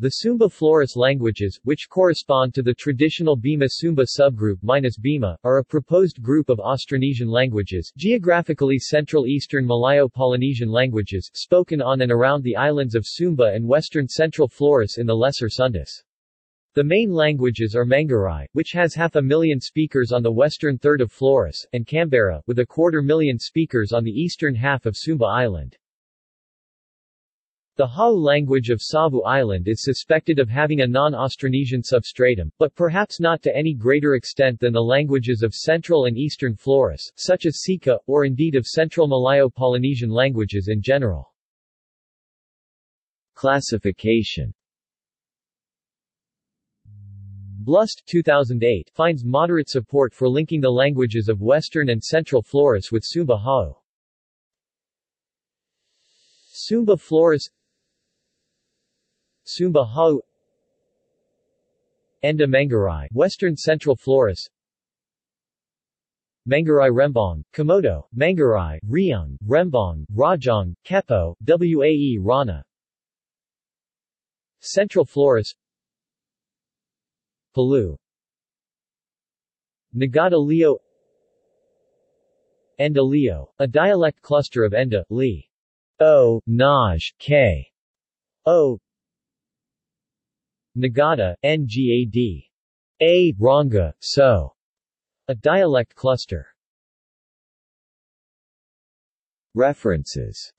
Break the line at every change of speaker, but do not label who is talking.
The Sumba Flores languages, which correspond to the traditional Bima Sumba subgroup minus Bima, are a proposed group of Austronesian languages, geographically Central Eastern Malayo-Polynesian languages, spoken on and around the islands of Sumba and western Central Flores in the Lesser Sundas. The main languages are Manggarai, which has half a million speakers on the western third of Flores, and Kambera, with a quarter million speakers on the eastern half of Sumba Island. The Hawu language of Savu Island is suspected of having a non-Austronesian substratum, but perhaps not to any greater extent than the languages of Central and Eastern Flores, such as Sikka, or indeed of Central Malayo-Polynesian languages in general. Classification Blust 2008 finds moderate support for linking the languages of Western and Central Flores with Sumba Hawu. Sumba Flores Sumba Hawu Ende Western Central Flores Manggarai Rembong, Komodo, Manggarai, Riung, Rembong, Rajong, Kepo, Wae Rana Central Flores Palu Ngadha Lio Ende Lio, a dialect cluster of Ende, Li. O, Naj, K. O. Nagata, Ngad. A, Ranga, So. A dialect cluster. References